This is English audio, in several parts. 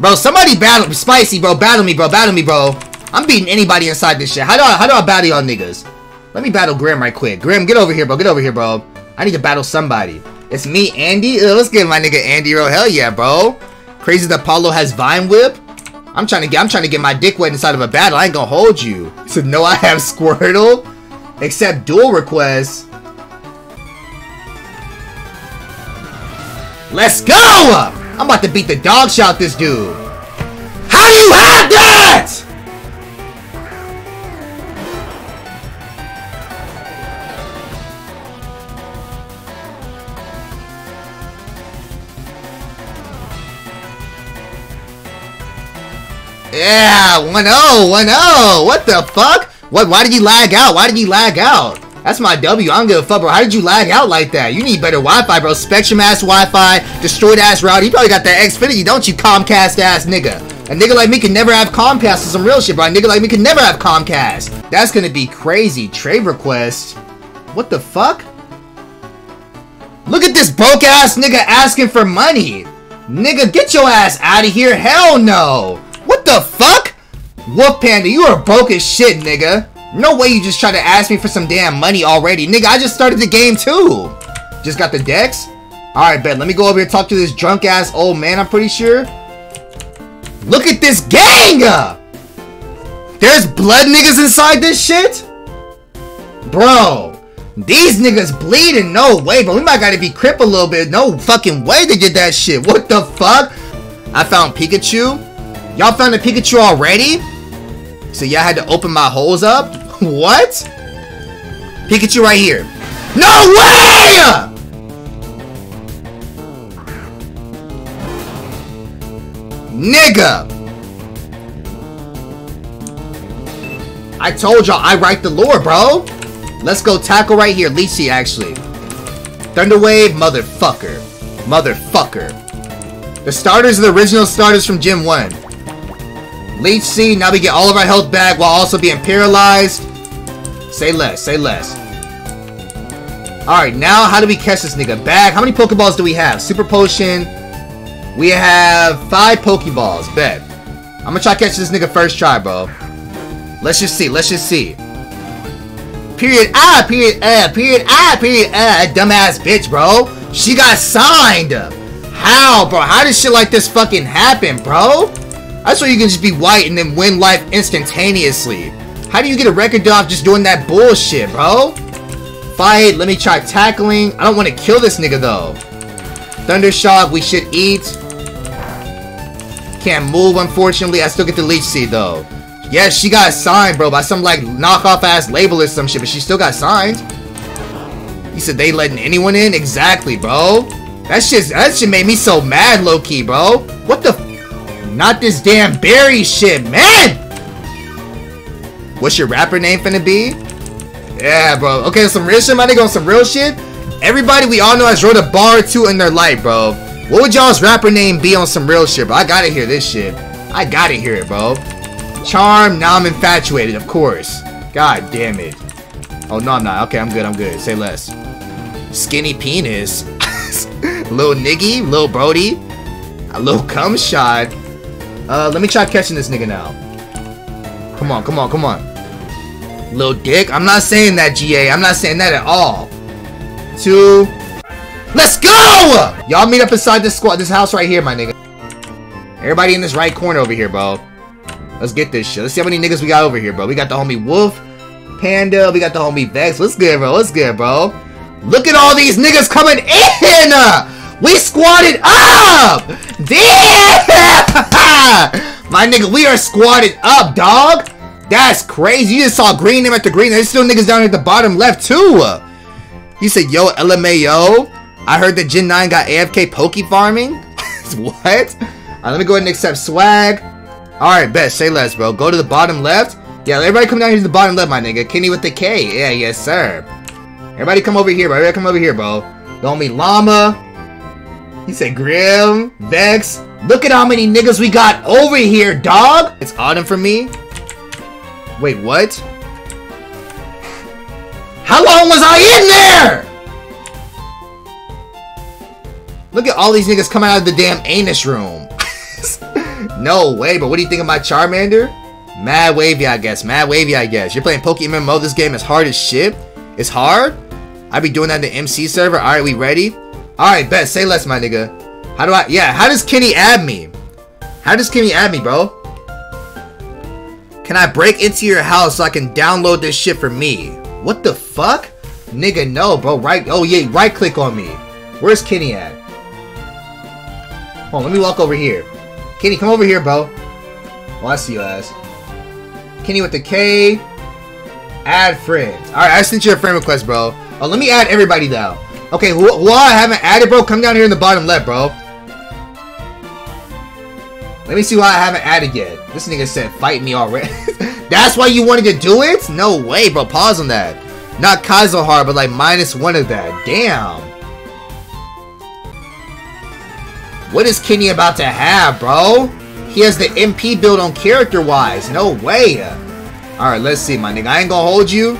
Bro, somebody battle spicy, bro. Battle me, bro. Battle me, bro. I'm beating anybody inside this shit. How do I how do I battle y'all niggas? Let me battle Grim right quick. Grim, get over here, bro. Get over here, bro. I need to battle somebody. It's me, Andy. Let's get my nigga Andy Roll. Hell yeah, bro. Crazy that Paulo has Vine Whip. I'm trying to get I'm trying to get my dick wet inside of a battle. I ain't gonna hold you. So no, I have Squirtle. Accept dual requests. Let's go! I'm about to beat the dog shot this dude. How you have that? Yeah, 1-0, 1-0. What the fuck? What? Why did you lag out? Why did you lag out? That's my W. I don't give a fuck, bro. How did you lag out like that? You need better Wi-Fi, bro. Spectrum ass Wi-Fi, destroyed ass router. You probably got that Xfinity, don't you, Comcast ass nigga? A nigga like me can never have Comcast or some real shit, bro. A nigga like me can never have Comcast. That's gonna be crazy. Trade request. What the fuck? Look at this broke ass nigga asking for money. Nigga, get your ass out of here. Hell no. What the fuck? Wolf Panda, you are broke as shit, nigga. No way you just try to ask me for some damn money already. Nigga, I just started the game too. Just got the decks? Alright, bet. Let me go over here and talk to this drunk ass old man, I'm pretty sure. Look at this gang! There's blood niggas inside this shit? Bro, these niggas bleeding, no way, but we might gotta be crip a little bit. No fucking way they did that shit. What the fuck? I found Pikachu. Y'all found a Pikachu already? So y'all had to open my holes up? what? Pikachu right here. No way! Nigga! I told y'all I write the lore, bro. Let's go tackle right here. Leechy, actually. Thunder Wave, motherfucker. Motherfucker. The starters are the original starters from Gen 1. Leech Seed, now we get all of our health back while also being paralyzed. Say less, say less. Alright, now how do we catch this nigga back? How many Pokeballs do we have? Super Potion. We have five Pokeballs, bet. I'm gonna try catch this nigga first try, bro. Let's just see, let's just see. Period ah, period uh, period ah, period uh, dumbass bitch, bro. She got signed. How, bro? How did shit like this fucking happen, bro? That's why you can just be white and then win life instantaneously. How do you get a record off just doing that bullshit, bro? Fight, let me try tackling. I don't want to kill this nigga, though. Thundershock, we should eat. Can't move, unfortunately. I still get the Leech Seed, though. Yes, she got signed, bro, by some, like, knockoff-ass label or some shit, but she still got signed. You said they letting anyone in? Exactly, bro. That shit, that shit made me so mad, low-key, bro. What the Not this damn berry shit, man! What's your rapper name finna be? Yeah, bro. Okay, some real shit, my nigga, on some real shit. Everybody we all know has wrote a bar or two in their life, bro. What would y'all's rapper name be on some real shit, bro? I gotta hear this shit. I gotta hear it, bro. Charm, now I'm infatuated, of course. God damn it. Oh, no, I'm not. Okay, I'm good, I'm good. Say less. Skinny penis. little niggy, little Brody. A little cum shot. Uh, let me try catching this nigga now. Come on, come on, come on. Little dick. I'm not saying that, GA. I'm not saying that at all. Two. Let's go! Y'all meet up inside this squad, this house right here, my nigga. Everybody in this right corner over here, bro. Let's get this shit. Let's see how many niggas we got over here, bro. We got the homie Wolf, Panda. We got the homie Vex. What's good, bro? What's good, bro? Look at all these niggas coming in! We squatted up! Damn! My nigga, we are squatted up, dog! That's crazy. You just saw green name after green. There's still niggas down at the bottom left, too. He said, yo, LMAO. I heard that Gen 9 got AFK Poke Farming. what? Alright, let me go ahead and accept swag. Alright, bet. Say less, bro. Go to the bottom left. Yeah, everybody come down here to the bottom left, my nigga. Kenny with the K. Yeah, yes, sir. Everybody come over here, bro. Everybody come over here, bro. The homie Llama. He said Grim, Vex. Look at how many niggas we got over here, dog. It's autumn for me. Wait, what? How long was I in there? Look at all these niggas coming out of the damn anus room. No way, but what do you think of my Charmander? Mad wavy, I guess. Mad wavy, I guess. You're playing Pokemon MMO. This game is hard as shit. It's hard? I be doing that in the MC server. Alright, we ready? Alright, bet. Say less, my nigga. How do I... Yeah, how does Kenny add me? How does Kenny add me, bro? Can I break into your house so I can download this shit for me? What the fuck? Nigga, no, bro. Right... Oh, yeah. Right click on me. Where's Kenny at? Hold on, let me walk over here. Kenny, come over here, bro. Oh, I see your ass. Kenny with the K. Add friends. Alright, I sent you a friend request, bro. Oh, let me add everybody now. Okay, who I haven't added, bro, come down here in the bottom left, bro. Let me see why I haven't added yet. This nigga said fight me already. That's why you wanted to do it? No way, bro. Pause on that. Not Kazuhar, but like minus one of that. Damn. What is Kenny about to have, bro? He has the MP build on character-wise. No way. Alright, let's see, my nigga. I ain't gonna hold you.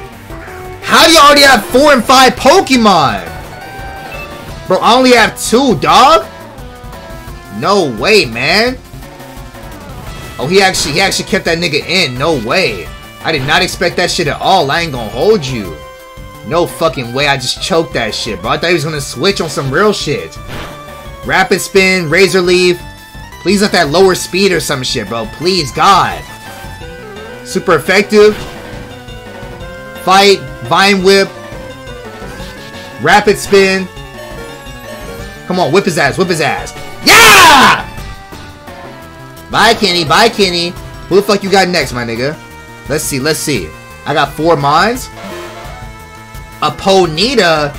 How do you already have four and five Pokemon? Bro, I only have two, dog. No way, man. Oh, he actually he actually kept that nigga in. No way. I did not expect that shit at all. I ain't gonna hold you. No fucking way. I just choked that shit, bro. I thought he was gonna switch on some real shit. Rapid spin, razor leaf. Please let that lower speed or some shit, bro. Please, God. Super effective. Fight, vine whip. Rapid spin. Come on, whip his ass, whip his ass. Yeah! Bye, Kenny, bye, Kenny. Who the fuck you got next, my nigga? Let's see, let's see. I got four mines. A Ponyta?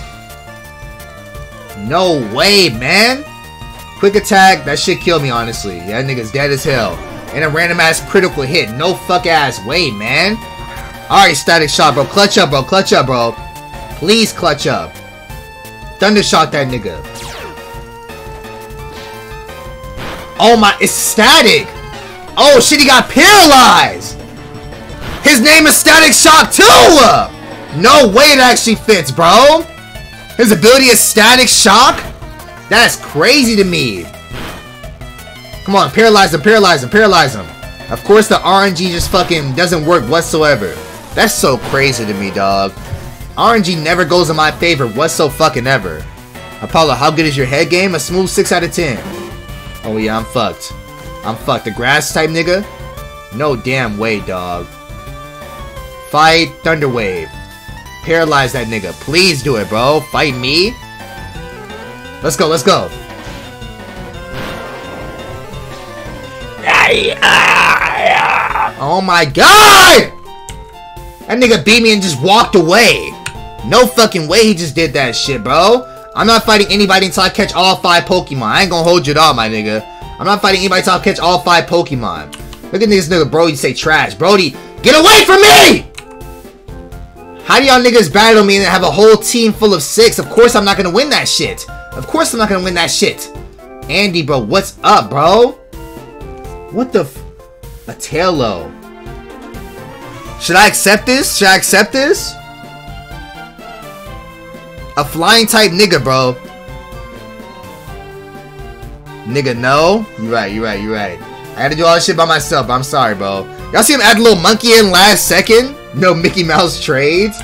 No way, man. Quick attack, that shit killed me, honestly. That nigga's dead as hell. And a random ass critical hit. No fuck ass way, man. Alright, static shot, bro. Clutch up, bro. Clutch up, bro. Please clutch up. Thundershock that nigga. Oh my, it's static. Oh shit, he got paralyzed. His name is Static Shock too. No way it actually fits, bro. His ability is Static Shock? That's crazy to me. Come on, paralyze him, paralyze him, paralyze him. Of course the RNG just fucking doesn't work whatsoever. That's so crazy to me, dog. RNG never goes in my favor whatsoever fucking ever. Apollo, how good is your head game? A smooth 6 out of 10. Oh yeah, I'm fucked. I'm fucked. The grass type nigga? No damn way, dog. Fight Thunder Wave. Paralyze that nigga. Please do it, bro. Fight me? Let's go, let's go. Oh my god! That nigga beat me and just walked away. No fucking way he just did that shit, bro. I'm not fighting anybody until I catch all five Pokemon. I ain't gonna hold you at all, my nigga. I'm not fighting anybody until I catch all five Pokemon. Look at this nigga Brody say trash. Brody, get away from me! How do y'all niggas battle me and have a whole team full of six? Of course I'm not gonna win that shit. Of course I'm not gonna win that shit. Andy, bro, what's up, bro? What the f- A Taillow. Should I accept this? Should I accept this? A flying type nigga, bro. Nigga, no. You right, you right, you right. I had to do all this shit by myself. I'm sorry, bro. Y'all see him add a little monkey in last second? No Mickey Mouse trades?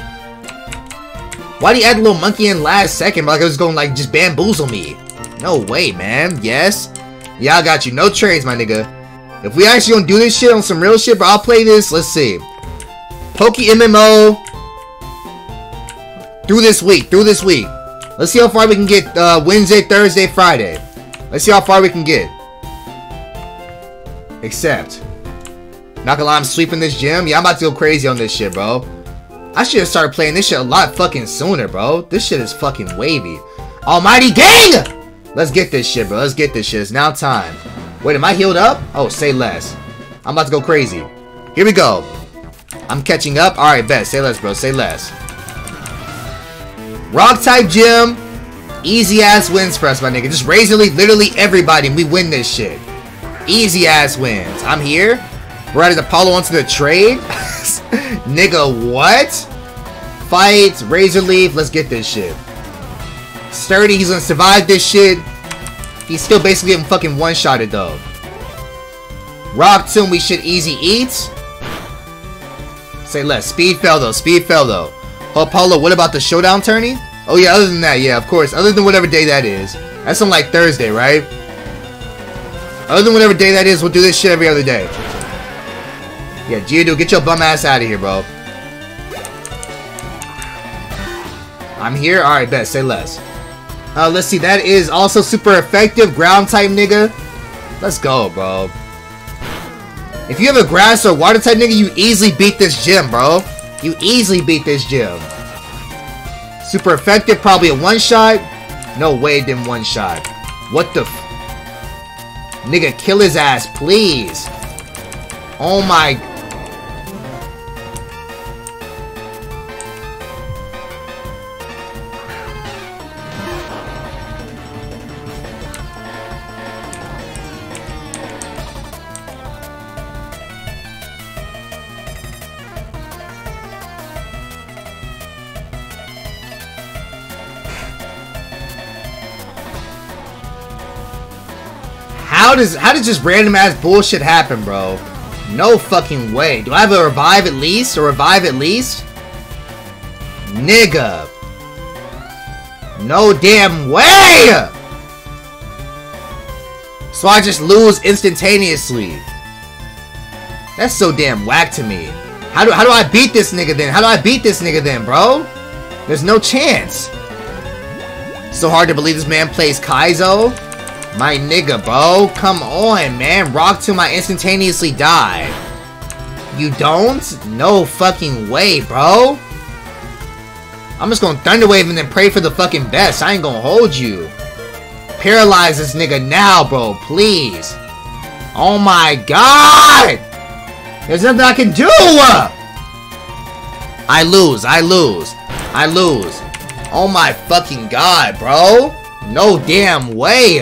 Why do you add a little monkey in last second? Like it was going like just bamboozle me. No way, man. Yes. Yeah, I got you. No trades, my nigga. If we actually gonna do this shit on some real shit, bro, I'll play this. Let's see. PokeMMO. Through this week. Through this week. Let's see how far we can get uh, Wednesday, Thursday, Friday. Let's see how far we can get. Except. Not gonna lie, I'm sweeping this gym. Yeah, I'm about to go crazy on this shit, bro. I should have started playing this shit a lot fucking sooner, bro. This shit is fucking wavy. Almighty gang! Let's get this shit, bro. Let's get this shit. It's now time. Wait, am I healed up? Oh, say less. I'm about to go crazy. Here we go. I'm catching up. Alright, bet. Say less, bro. Say less. Rock type gym. Easy ass wins for us, my nigga. Just Razor Leaf literally everybody and we win this shit. Easy ass wins. I'm here. We're adding Apollo onto the trade. Nigga, what? Fight, Razor Leaf, let's get this shit. Sturdy, he's gonna survive this shit. He's still basically getting fucking one-shotted though. Rock Tomb, we should easy eat. Say less. Speed fell though. Speed fell though. Oh, Paulo, what about the showdown tourney? Oh yeah, other than that, yeah, of course. Other than whatever day that is. That's on like Thursday, right? Other than whatever day that is, we'll do this shit every other day. Yeah, Geodude, get your bum ass out of here, bro. I'm here? Alright, bet. Say less. Uh, let's see. That is also super effective. Ground type nigga. Let's go, bro. If you have a grass or water type nigga, you easily beat this gym, bro. You easily beat this gym. Super effective, probably a one-shot. No way didn't one-shot. What the Nigga, kill his ass, please. Oh my does how does just random ass bullshit happen, bro? No fucking way. Do I have a revive at least? A revive at least? Nigga. No damn way! So I just lose instantaneously. That's so damn whack to me. How do, how do I beat this nigga then? How do I beat this nigga then, bro? There's no chance. So hard to believe this man plays Kaizo. My nigga, bro. Come on, man. Rock to my instantaneously die. You don't? No fucking way, bro. I'm just gonna Thunder Wave and then pray for the fucking best. I ain't gonna hold you. Paralyze this nigga now, bro. Please. Oh my god! There's nothing I can do! I lose. I lose. I lose. Oh my fucking god, bro. No damn way.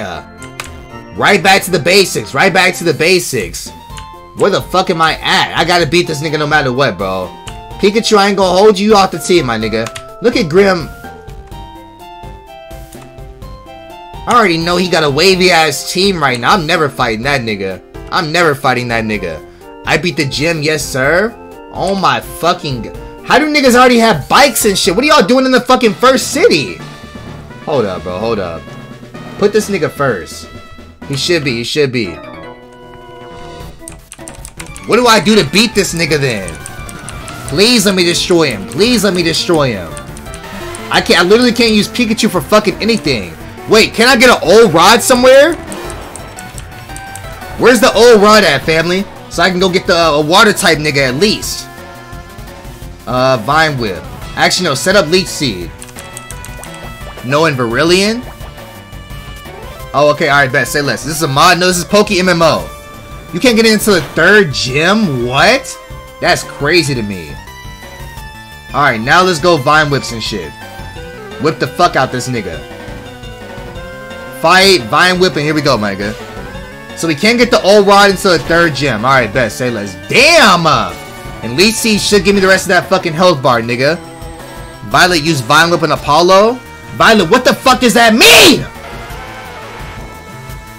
Right back to the basics. Right back to the basics. Where the fuck am I at? I gotta beat this nigga no matter what, bro. Pikachu, ain't gonna hold you off the team, my nigga. Look at Grim. I already know he got a wavy ass team right now. I'm never fighting that nigga. I'm never fighting that nigga. I beat the gym, yes sir. Oh my fucking... How do niggas already have bikes and shit? What are y'all doing in the fucking first city? Hold up, bro. Hold up. Put this nigga first. He should be, he should be. What do I do to beat this nigga then? Please let me destroy him. Please let me destroy him. I can't, I literally can't use Pikachu for fucking anything. Wait, can I get an old rod somewhere? Where's the old rod at, family? So I can go get the uh, water type nigga at least. Uh, Vine Whip. Actually, no, set up Leech Seed. No in Vermilion? Oh, okay, alright, bet. Say less. This is a mod? No, this is PokeMMO. You can't get into the third gym? What? That's crazy to me. Alright, now let's go Vine Whips and shit. Whip the fuck out this nigga. Fight, Vine Whip, and here we go, my nigga. So we can't get the old rod into the third gym. Alright, bet. Say less. Damn! And Leech Seed should give me the rest of that fucking health bar, nigga. Violet used Vine Whip and Apollo. Violet, what the fuck does that mean?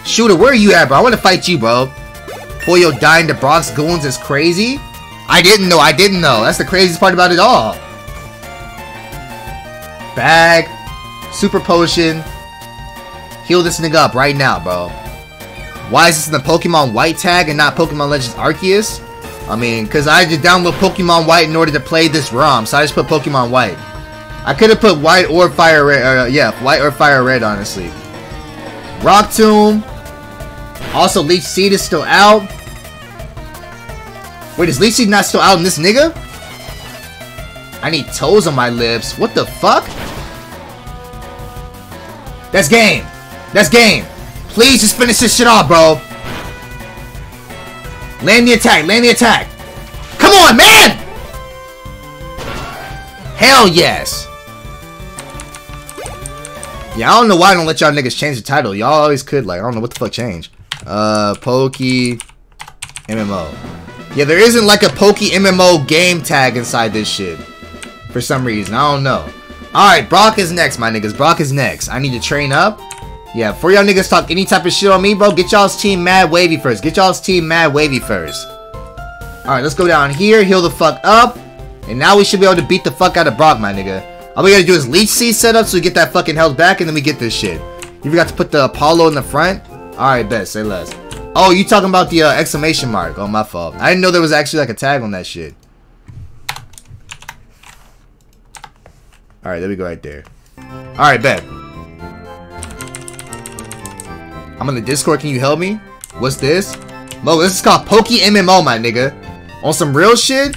Shooter, where are you at, bro? I want to fight you, bro. Polio dying to Brock's goons is crazy? I didn't know. I didn't know. That's the craziest part about it all. Bag. Super potion. Heal this nigga up right now, bro. Why is this in the Pokemon White tag and not Pokemon Legends Arceus? I mean, because I just download Pokemon White in order to play this ROM, so I just put Pokemon White. I could have put White or Fire Red, uh, yeah, White or Fire Red, honestly. Rock Tomb. Also, Leech Seed is still out. Wait, is Leech Seed not still out in this nigga? I need toes on my lips. What the fuck? That's game. That's game. Please just finish this shit off, bro. Land the attack. Land the attack. Come on, man! Hell yes. Yeah, I don't know why I don't let y'all niggas change the title. Y'all always could, like, I don't know what the fuck change. Uh, Pokey MMO. Yeah, there isn't like a PokeMMO game tag inside this shit. For some reason. I don't know. Alright, Brock is next, my niggas. Brock is next. I need to train up. Yeah, before y'all niggas talk any type of shit on me, bro, get y'all's team mad wavy first. Get y'all's team mad wavy first. Alright, let's go down here, heal the fuck up. And now we should be able to beat the fuck out of Brock, my nigga. All we gotta do is Leech Seed setup so we get that fucking health back and then we get this shit. You forgot to put the Apollo in the front? Alright, bet, say less. Oh, you talking about the uh, exclamation mark. Oh, my fault. I didn't know there was actually like a tag on that shit. Alright, there we go right there. Alright, bet. I'm on the Discord. Can you help me? What's this? Mo, this is called PokeMMO, my nigga. On some real shit?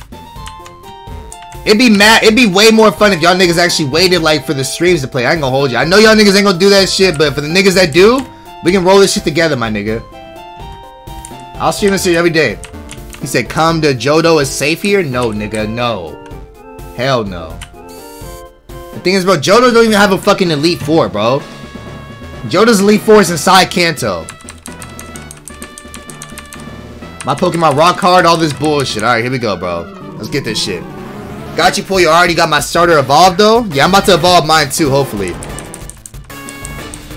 It'd be mad. It'd be way more fun if y'all niggas actually waited like for the streams to play. I ain't gonna hold you. I know y'all niggas ain't gonna do that shit, but for the niggas that do, we can roll this shit together, my nigga. I'll stream this shit every day. He said, "Come to Johto is safe here." No, nigga, no. Hell no. The thing is, bro, Johto don't even have a fucking Elite Four, bro. Johto's Elite Four is inside Kanto. My Pokemon rock hard, all this bullshit. Alright, here we go, bro. Let's get this shit. Got you, pull. You already got my starter evolved, though? Yeah, I'm about to evolve mine, too, hopefully.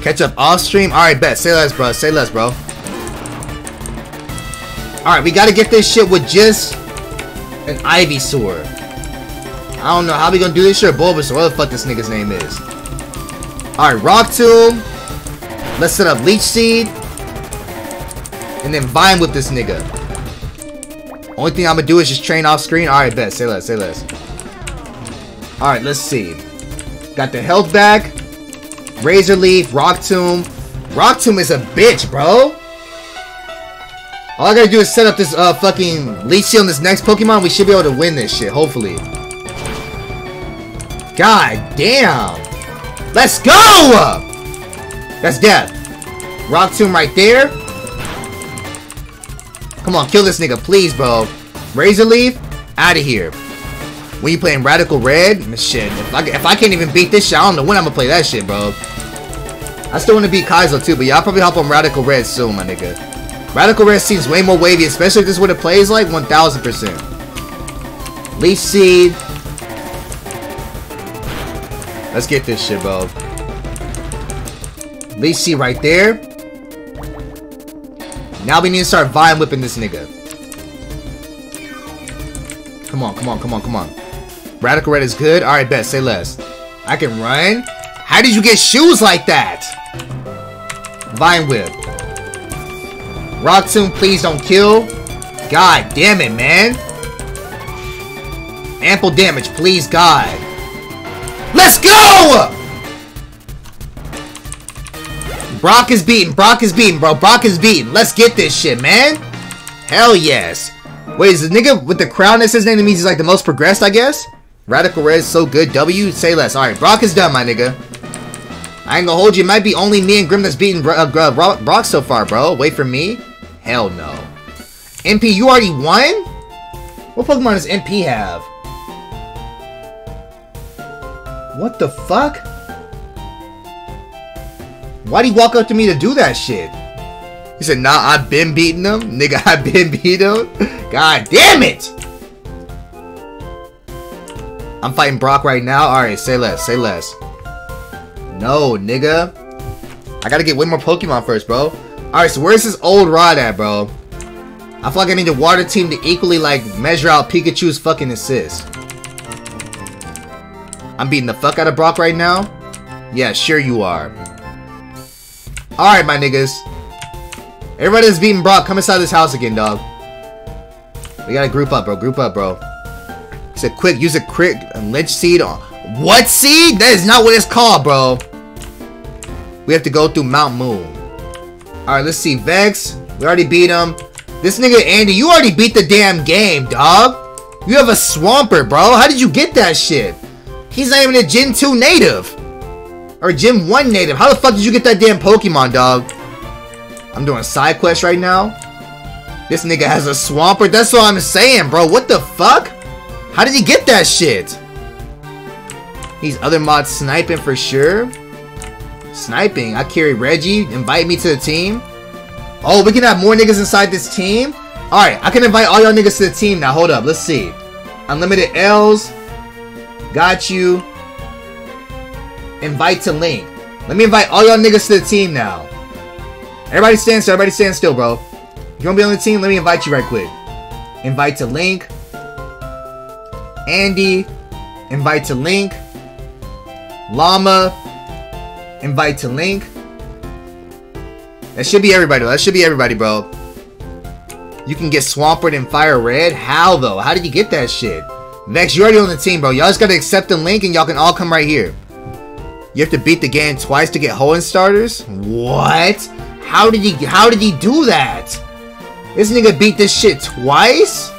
Catch up off stream? Alright, bet. Say less, bro. Say less, bro. Alright, we gotta get this shit with just an Ivysaur. I don't know how we gonna do this shit Bulbasaur. What the fuck this nigga's name is. Alright, Rock Tomb. Let's set up Leech Seed. And then Vine with this nigga. Only thing I'm gonna do is just train off screen. Alright, bet. Say less, say less. Alright, let's see. Got the health back. Razor Leaf, Rock Tomb. Rock Tomb is a bitch, bro. All I gotta do is set up this uh fucking Leech Seed on this next Pokemon. We should be able to win this shit, hopefully. God damn. Let's go! That's death. Rock Tomb right there. Come on, kill this nigga, please, bro. Razor Leaf, out of here. When you playing Radical Red, shit. If I, if I can't even beat this shit, I don't know when I'm gonna play that shit, bro. I still want to beat Kaizo too, but y'all probably hop on Radical Red soon, my nigga. Radical Red seems way more wavy, especially if this is what it plays like, 1000%. Leech Seed. Let's get this shit, bro. Leech Seed right there. Now we need to start Vine Whipping this nigga. Come on, come on, come on, come on. Radical Red is good. Alright, bet. Say less. I can run? How did you get shoes like that? Vine Whip. Rock Tomb, please don't kill. God damn it, man. Ample damage, please, God. Let's go! Brock is beaten. Brock is beaten, bro. Brock is beaten. Let's get this shit, man. Hell yes. Wait, is the nigga with the crown that says name means he's like the most progressed, I guess? Radical Red is so good. W, say less. Alright, Brock is done, my nigga. I ain't gonna hold you. It might be only me and Grim that's beating uh, Bro Brock so far, bro. Wait for me? Hell no. MP, you already won? What Pokemon does MP have? What the fuck? Why'd he walk up to me to do that shit? He said, nah, I've been beating them. Nigga, I've been beating them. God damn it! I'm fighting Brock right now. Alright, say less, say less. No, nigga. I gotta get way more Pokemon first, bro. Alright, so where's this old rod at, bro? I feel like I need the water team to equally, like, measure out Pikachu's fucking assist. I'm beating the fuck out of Brock right now? Yeah, sure you are. Alright, my niggas. Everybody that's beating Brock, come inside this house again, dog. We gotta group up, bro. Group up, bro. He said, quick, use a crit lynch Seed. On. What seed? That is not what it's called, bro. We have to go through Mount Moon. Alright, let's see. Vex. We already beat him. This nigga, Andy, you already beat the damn game, dog. You have a Swampert, bro. How did you get that shit? He's not even a Gen 2 native. Or Gen 1 native. How the fuck did you get that damn Pokemon, dog? I'm doing side quest right now. This nigga has a Swampert. That's what I'm saying, bro. What the fuck? How did he get that shit? These other mods sniping for sure. Sniping. I carry Reggie. Invite me to the team. Oh, we can have more niggas inside this team? Alright, I can invite all y'all niggas to the team now. Hold up. Let's see. Unlimited L's. Got you. Invite to link. Let me invite all y'all niggas to the team now. Everybody stand still. Everybody stand still, bro. You wanna be on the team? Let me invite you right quick. Invite to Link. Andy. Invite to Link. Llama. Invite to Link. That should be everybody, That should be everybody, bro. You can get Swampert and Fire Red? How, though? How did you get that shit? Vex, you already on the team, bro. Y'all just gotta accept the link and y'all can all come right here. You have to beat the game twice to get Hoenn starters? What? How did he how did he do that? This nigga beat this shit twice?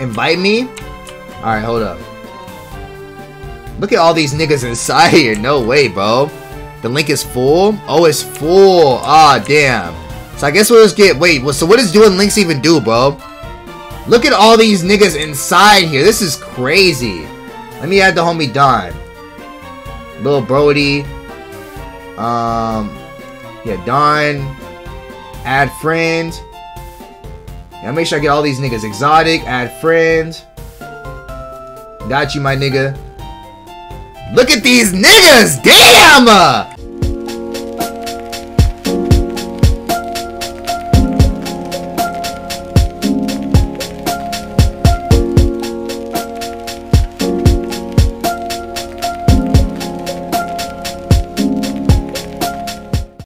Invite me? Alright, hold up. Look at all these niggas inside here. No way, bro. The link is full? Oh, it's full. Ah, damn. So I guess we'll just get... Wait, so what does doing links even do, bro? Look at all these niggas inside here. This is crazy. Let me add the homie Don. Little Brody. Um... Yeah, Don. Add friend. Yeah, make sure I get all these niggas. Exotic. Add friend. Got you, my nigga. Look at these niggas! Damn!